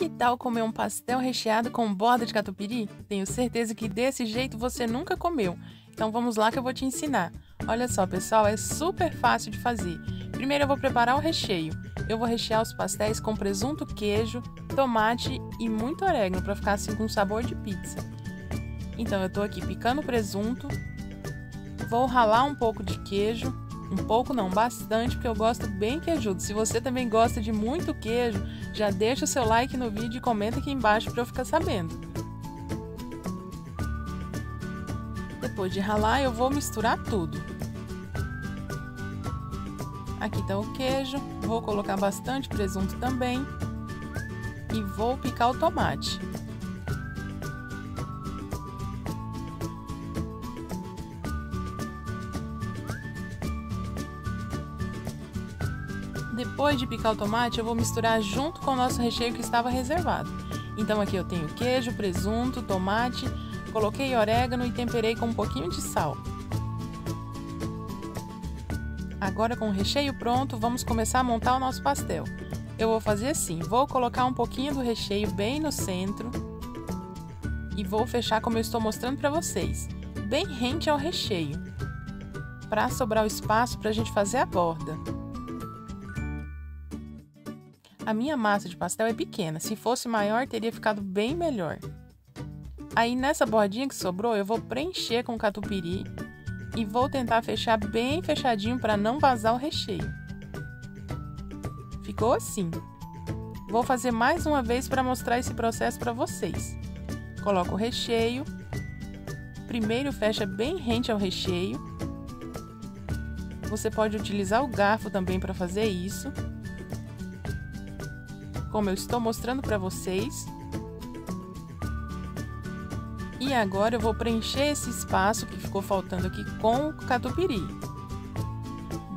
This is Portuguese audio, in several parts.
Que tal comer um pastel recheado com borda de catupiry? Tenho certeza que desse jeito você nunca comeu. Então vamos lá que eu vou te ensinar. Olha só, pessoal, é super fácil de fazer. Primeiro eu vou preparar o recheio. Eu vou rechear os pastéis com presunto, queijo, tomate e muito orégano para ficar assim com sabor de pizza. Então eu tô aqui picando presunto, vou ralar um pouco de queijo, um pouco não, bastante, porque eu gosto bem queijudo. Se você também gosta de muito queijo, já deixa o seu like no vídeo e comenta aqui embaixo para eu ficar sabendo. Depois de ralar, eu vou misturar tudo. Aqui está o queijo, vou colocar bastante presunto também e vou picar o tomate. Depois de picar o tomate, eu vou misturar junto com o nosso recheio que estava reservado. Então aqui eu tenho queijo, presunto, tomate, coloquei orégano e temperei com um pouquinho de sal. Agora com o recheio pronto, vamos começar a montar o nosso pastel. Eu vou fazer assim, vou colocar um pouquinho do recheio bem no centro e vou fechar como eu estou mostrando para vocês, bem rente ao recheio, para sobrar o espaço para a gente fazer a borda. A minha massa de pastel é pequena, se fosse maior teria ficado bem melhor. Aí nessa bordinha que sobrou eu vou preencher com catupiry e vou tentar fechar bem fechadinho para não vazar o recheio. Ficou assim. Vou fazer mais uma vez para mostrar esse processo para vocês. Coloco o recheio. Primeiro fecha bem rente ao recheio. Você pode utilizar o garfo também para fazer isso como eu estou mostrando para vocês. E agora eu vou preencher esse espaço que ficou faltando aqui com o catupiry.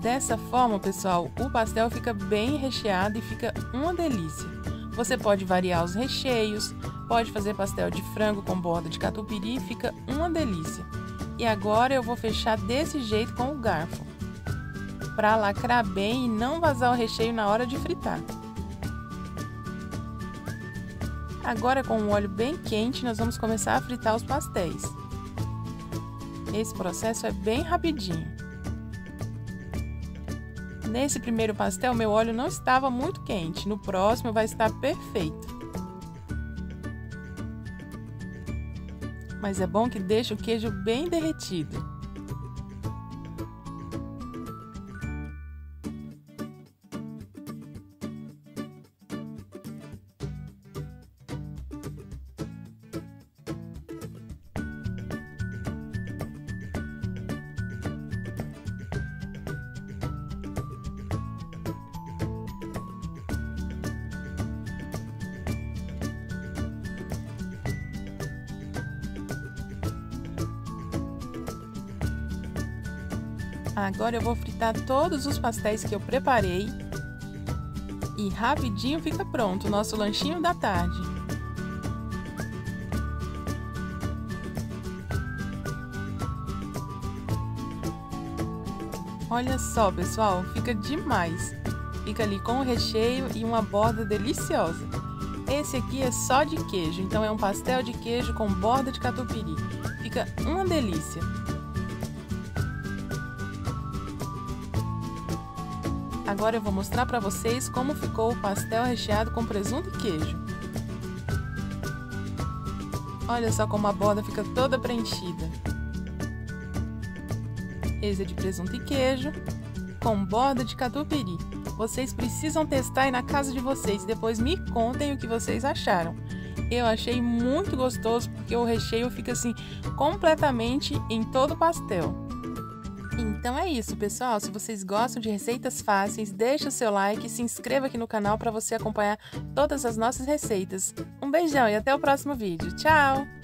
Dessa forma, pessoal, o pastel fica bem recheado e fica uma delícia. Você pode variar os recheios, pode fazer pastel de frango com borda de catupiry, fica uma delícia. E agora eu vou fechar desse jeito com o garfo, para lacrar bem e não vazar o recheio na hora de fritar. Agora com o óleo bem quente, nós vamos começar a fritar os pastéis. Esse processo é bem rapidinho. Nesse primeiro pastel, meu óleo não estava muito quente. No próximo vai estar perfeito. Mas é bom que deixe o queijo bem derretido. Agora eu vou fritar todos os pastéis que eu preparei e rapidinho fica pronto o nosso lanchinho da tarde. Olha só, pessoal, fica demais. Fica ali com o recheio e uma borda deliciosa. Esse aqui é só de queijo, então é um pastel de queijo com borda de catupiry. Fica uma delícia. Agora eu vou mostrar para vocês como ficou o pastel recheado com presunto e queijo. Olha só como a borda fica toda preenchida. Esse é de presunto e queijo, com borda de catupiry. Vocês precisam testar aí na casa de vocês, depois me contem o que vocês acharam. Eu achei muito gostoso porque o recheio fica assim completamente em todo o pastel. Então é isso, pessoal. Se vocês gostam de receitas fáceis, deixa o seu like e se inscreva aqui no canal para você acompanhar todas as nossas receitas. Um beijão e até o próximo vídeo. Tchau!